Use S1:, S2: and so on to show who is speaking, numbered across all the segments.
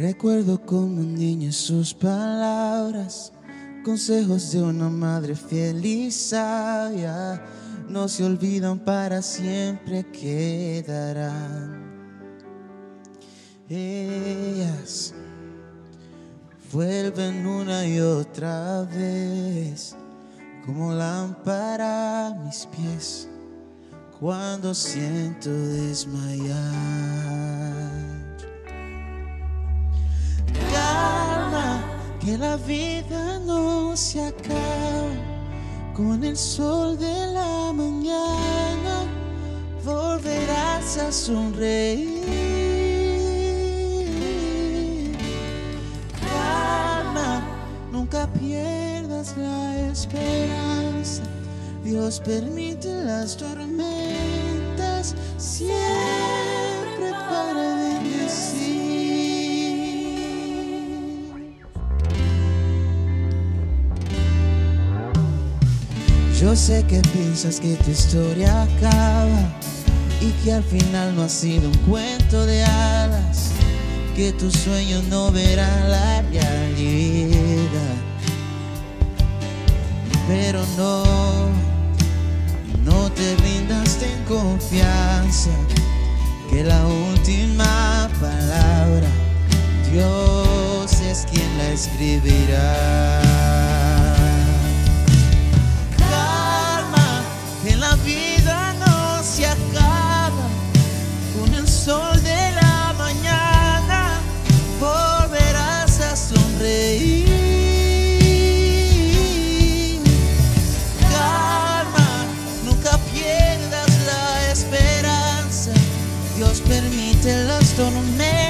S1: Recuerdo como un niño sus palabras, consejos de una madre fiel y sabia, no se olvidan para siempre quedarán. Ellas vuelven una y otra vez como lámpara a mis pies cuando siento desmayar. Que la vida no se acaba con el sol de la mañana. Volverás a sonreír. Calma, nunca pierdas la esperanza. Dios permite las tormentas siempre Yo sé que piensas que tu historia acaba y que al final no ha sido un cuento de hadas, que tus sueños no verán la realidad. Pero no, no te rindas, ten confianza, que la última palabra Dios es quien la escribirá. Dios permite las tormentas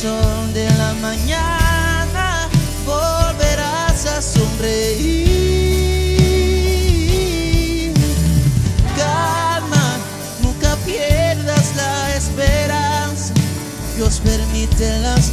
S1: sol de la mañana. Volverás a sonreír. Calma, nunca pierdas la esperanza. Dios permite las